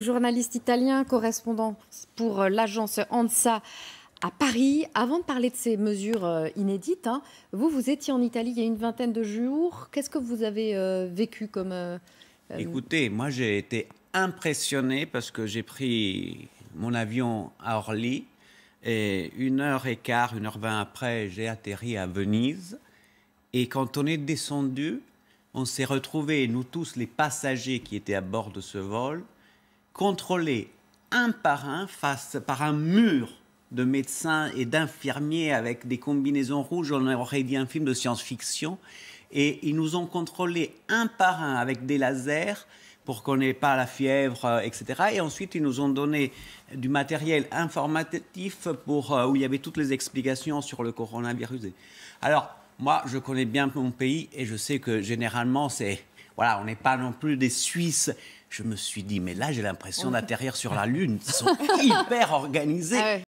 journaliste italien, correspondant pour euh, l'agence ANSA à Paris. Avant de parler de ces mesures euh, inédites, hein, vous, vous étiez en Italie il y a une vingtaine de jours. Qu'est-ce que vous avez euh, vécu comme... Écoutez, moi j'ai été impressionné parce que j'ai pris mon avion à Orly et une heure et quart, une heure vingt après, j'ai atterri à Venise. Et quand on est descendu, on s'est retrouvés, nous tous les passagers qui étaient à bord de ce vol, contrôlés un par un face par un mur de médecins et d'infirmiers avec des combinaisons rouges, on aurait dit un film de science-fiction, et ils nous ont contrôlés un par un avec des lasers pour qu'on n'ait pas la fièvre, euh, etc. Et ensuite, ils nous ont donné du matériel informatif pour, euh, où il y avait toutes les explications sur le coronavirus. Alors, moi, je connais bien mon pays et je sais que généralement, c'est voilà, on n'est pas non plus des Suisses. Je me suis dit, mais là, j'ai l'impression d'atterrir sur la Lune. Ils sont hyper organisés. Ah